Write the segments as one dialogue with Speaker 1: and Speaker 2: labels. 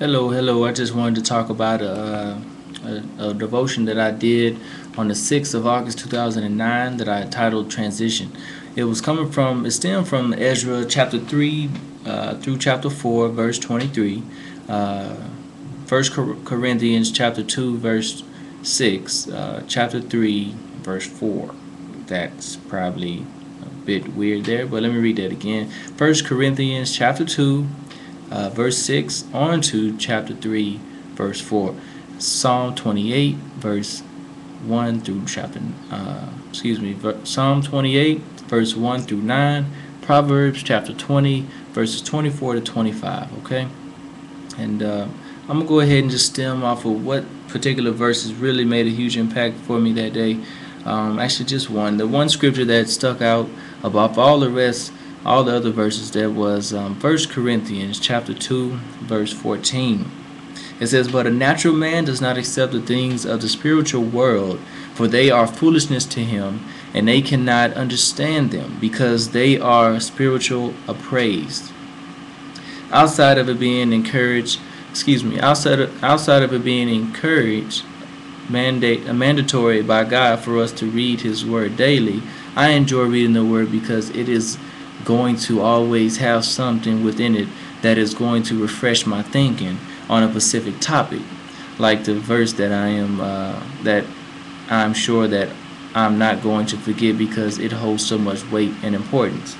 Speaker 1: Hello, hello. I just wanted to talk about a, a, a devotion that I did on the 6th of August 2009 that I titled Transition. It was coming from, it stemmed from Ezra chapter 3 uh, through chapter 4, verse 23. Uh, 1 Corinthians chapter 2, verse 6. Uh, chapter 3, verse 4. That's probably a bit weird there, but let me read that again. 1 Corinthians chapter 2, uh, verse 6 on to chapter 3, verse 4. Psalm 28, verse 1 through chapter, uh, excuse me, Psalm 28, verse 1 through 9. Proverbs chapter 20, verses 24 to 25, okay? And uh, I'm going to go ahead and just stem off of what particular verses really made a huge impact for me that day. Um, actually, just one. The one scripture that stuck out above all the rest all the other verses there was um, 1 Corinthians chapter 2 verse 14. It says, But a natural man does not accept the things of the spiritual world, for they are foolishness to him, and they cannot understand them, because they are spiritual appraised. Outside of it being encouraged, excuse me, outside of, outside of it being encouraged, mandate, uh, mandatory by God for us to read His Word daily, I enjoy reading the Word because it is going to always have something within it that is going to refresh my thinking on a specific topic like the verse that I am uh, that I'm sure that I'm not going to forget because it holds so much weight and importance.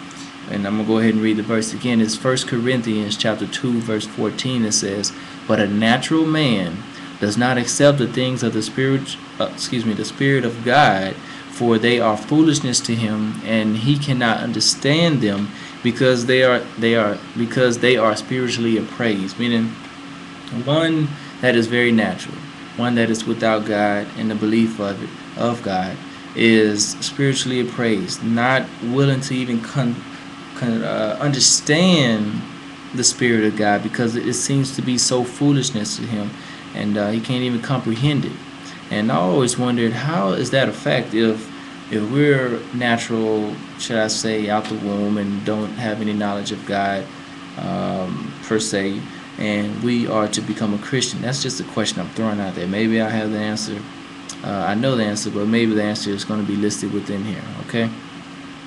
Speaker 1: And I'm gonna go ahead and read the verse again. It's 1 Corinthians chapter 2, verse 14. It says, But a natural man does not accept the things of the spirit uh, excuse me, the spirit of God, for they are foolishness to him and he cannot understand them because they are they are because they are spiritually appraised. Meaning one that is very natural one that is without God and the belief of it of God is spiritually appraised not willing to even con, con, uh, understand the spirit of God because it, seems to be so foolishness to him and uh, he can't even comprehend it. And I always wondered how is that a fact if if we're natural, should I say, out the womb and don't have any knowledge of God um, per se, and we are to become a Christian, that's just a question I'm throwing out there. Maybe I have the answer. Uh, I know the answer, but maybe the answer is going to be listed within here, okay?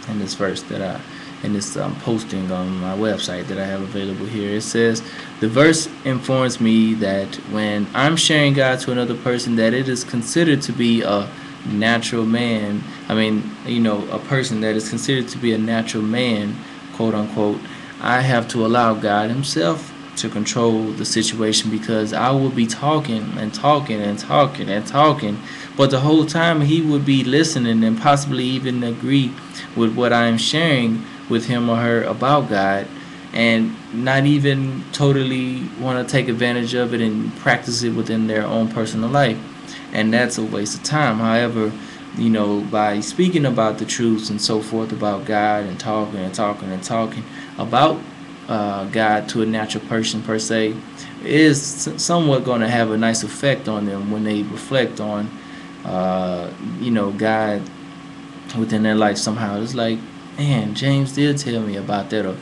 Speaker 1: In this verse that I, in this um, posting on my website that I have available here, it says, the verse informs me that when I'm sharing God to another person, that it is considered to be a natural man, I mean, you know, a person that is considered to be a natural man, quote unquote, I have to allow God Himself to control the situation because I will be talking and talking and talking and talking, but the whole time He would be listening and possibly even agree with what I am sharing with him or her about God and not even totally want to take advantage of it and practice it within their own personal life and that's a waste of time. However, you know, by speaking about the truths and so forth about God and talking and talking and talking about uh, God to a natural person per se is somewhat going to have a nice effect on them when they reflect on, uh, you know, God within their life somehow. It's like, man, James did tell me about that, or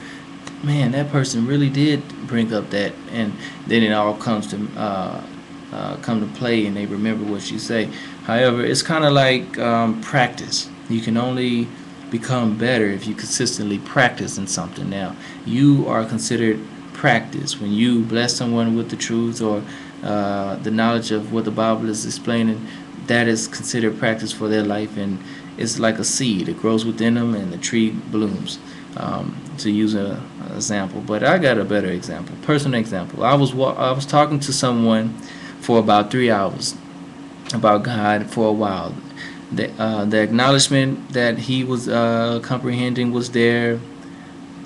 Speaker 1: man, that person really did bring up that, and then it all comes to uh, uh, come to play and they remember what you say. However, it's kind of like um, practice. You can only become better if you consistently practice in something. Now, you are considered practice when you bless someone with the truth or uh, the knowledge of what the Bible is explaining. That is considered practice for their life, and it's like a seed. It grows within them, and the tree blooms. Um, to use an example, but I got a better example, personal example. I was I was talking to someone for about three hours about God for a while. The, uh, the acknowledgement that he was uh, comprehending was there.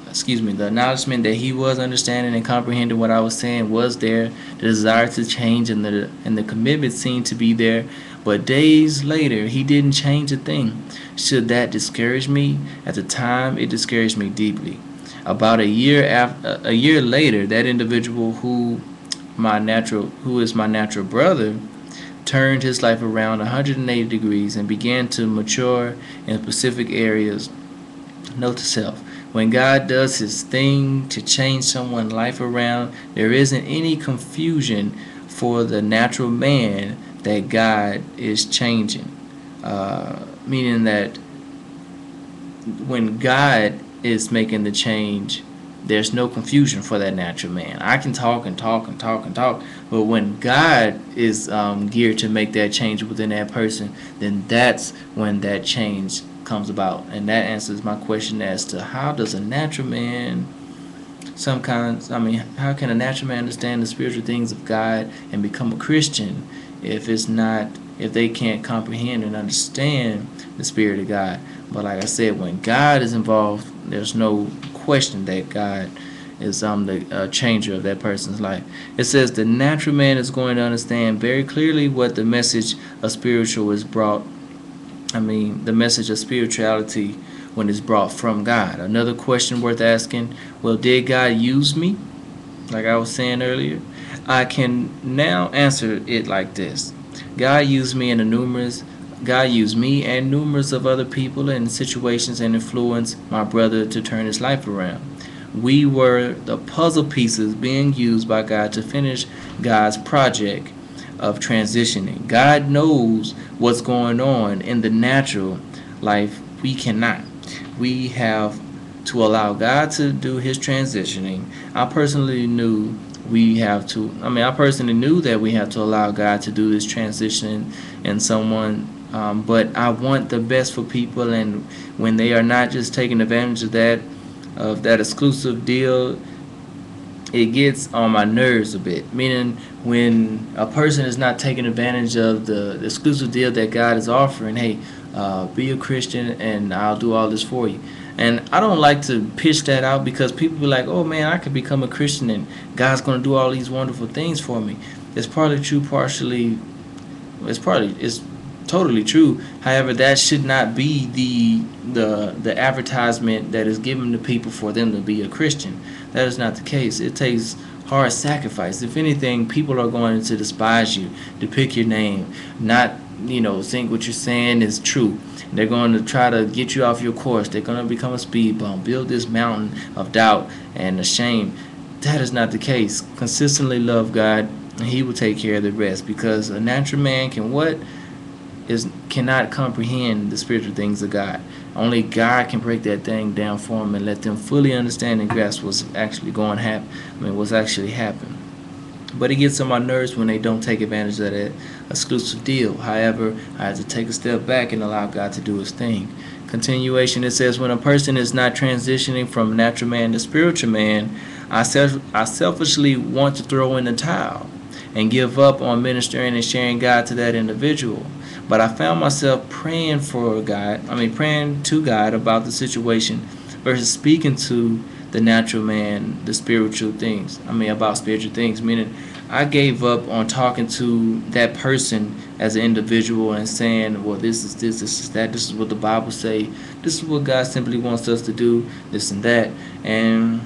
Speaker 1: Excuse me, the acknowledgement that he was understanding and comprehending what I was saying was there. The desire to change and the and the commitment seemed to be there. But days later, he didn't change a thing. Should that discourage me? At the time, it discouraged me deeply. About a year after, a year later, that individual who my natural who is my natural brother turned his life around 180 degrees and began to mature in specific areas note to self when God does his thing to change someone's life around, there isn't any confusion for the natural man that God is changing. Uh, meaning that when God is making the change, there's no confusion for that natural man. I can talk and talk and talk and talk, but when God is um, geared to make that change within that person, then that's when that change comes about. And that answers my question as to how does a natural man, some kinds, I mean, how can a natural man understand the spiritual things of God and become a Christian if it's not, if they can't comprehend and understand the Spirit of God? But like I said, when God is involved, there's no question that God is um the uh, changer of that person's life. It says the natural man is going to understand very clearly what the message of spiritual is brought I mean, the message of spirituality when it's brought from God. Another question worth asking well, did God use me? Like I was saying earlier, I can now answer it like this God used me in the numerous. God used me and numerous of other people and situations and influenced my brother to turn his life around. We were the puzzle pieces being used by God to finish God's project of transitioning. God knows what's going on in the natural life. We cannot. We have to allow God to do his transitioning. I personally knew we have to I mean I personally knew that we have to allow God to do this transition in someone um, but I want the best for people and when they are not just taking advantage of that of that exclusive deal it gets on my nerves a bit. Meaning, when a person is not taking advantage of the, exclusive deal that God is offering, hey, uh, be a Christian and I'll do all this for you. And I don't like to pitch that out because people be like, oh man, I could become a Christian and God's going to do all these wonderful things for me. It's partly true, partially, it's partly, it's totally true. However, that should not be the the the advertisement that is given to people for them to be a Christian. That is not the case. It takes hard sacrifice. If anything, people are going to despise you, to pick your name, not you know think what you're saying is true. They're going to try to get you off your course. They're going to become a speed bump, build this mountain of doubt and shame. That is not the case. Consistently love God, and He will take care of the rest. Because a natural man can what is cannot comprehend the spiritual things of God. Only God can break that thing down for them and let them fully understand and grasp what's actually going to happen. I mean, what's actually happened. But it gets on my nerves when they don't take advantage of that exclusive deal. However, I have to take a step back and allow God to do His thing. Continuation, it says, when a person is not transitioning from natural man to spiritual man, I, self- I selfishly want to throw in the towel and give up on ministering and sharing God to that individual. But I found myself praying for God, I mean, praying to God about the situation versus speaking to the natural man, the spiritual things. I mean, about spiritual things, meaning I gave up on talking to that person as an individual and saying, well, this is this, this is that, this is what the Bible say, this is what God simply wants us to do, this and that. And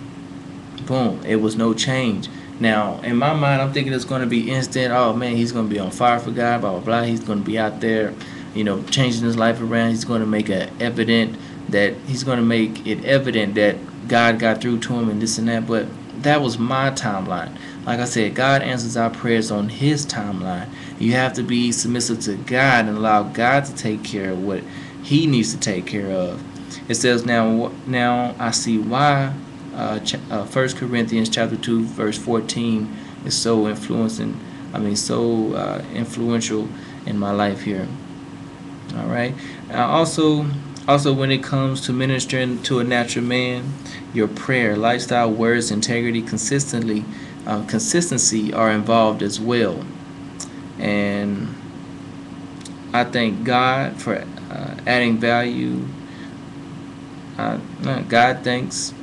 Speaker 1: boom, it was no change. Now, in my mind, I'm thinking it's going to be instant. Oh man, he's going to be on fire for God. Blah blah blah. He's going to be out there, you know, changing his life around. He's going to make it evident that he's going to make it evident that God got through to him and this and that. But that was my timeline. Like I said, God answers our prayers on His timeline. You have to be submissive to God and allow God to take care of what He needs to take care of. It says now, now I see why uh, uh, First Corinthians chapter two verse fourteen is so influencing. I mean, so uh, influential in my life here. All right. also, also when it comes to ministering to a natural man, your prayer, lifestyle, words, integrity, consistently, uh, consistency are involved as well. And I thank God for uh, adding value. Uh, God thanks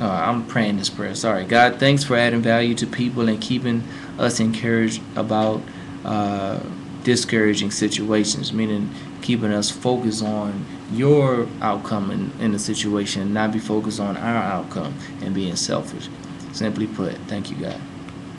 Speaker 1: uh, I'm praying this prayer. Sorry. God, thanks for adding value to people and keeping us encouraged about uh, discouraging situations, meaning keeping us focused on your outcome in, in the situation not be focused on our outcome and being selfish. Simply put, thank you, God.